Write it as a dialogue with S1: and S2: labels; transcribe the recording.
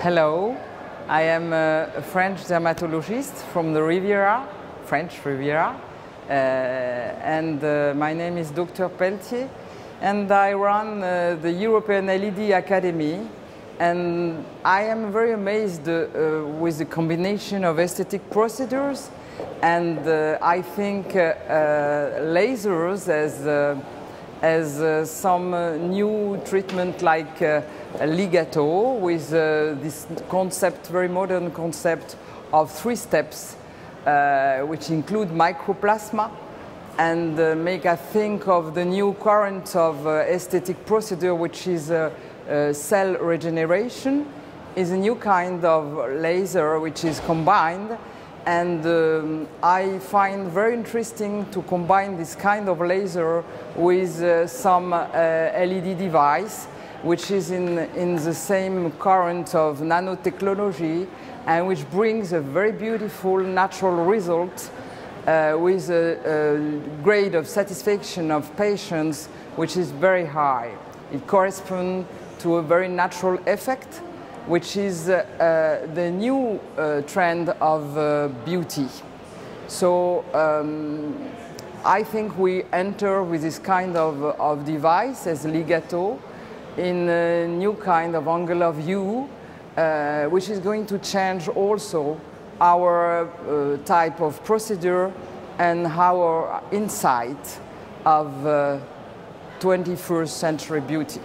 S1: Hello, I am a French dermatologist from the Riviera, French Riviera, uh, and uh, my name is Dr. Pelletier, and I run uh, the European LED Academy. And I am very amazed uh, with the combination of aesthetic procedures, and uh, I think uh, lasers as as uh, some uh, new treatment like uh, Ligato with this concept, very modern concept of three steps, which include microplasma and make us think of the new current of aesthetic procedure, which is cell regeneration, is a new kind of laser which is combined and um, I find very interesting to combine this kind of laser with uh, some uh, LED device which is in, in the same current of nanotechnology and which brings a very beautiful natural result uh, with a, a, grade of satisfaction of patients which is very high. It corresponds to a very natural effect which is uh, uh, the new uh, trend of beauty. So um, I think we enter with this kind of, of device as Ligato in a new kind of angle of view, uh, which is going to change also our uh, type of procedure and our insight of uh, 21st century beauty.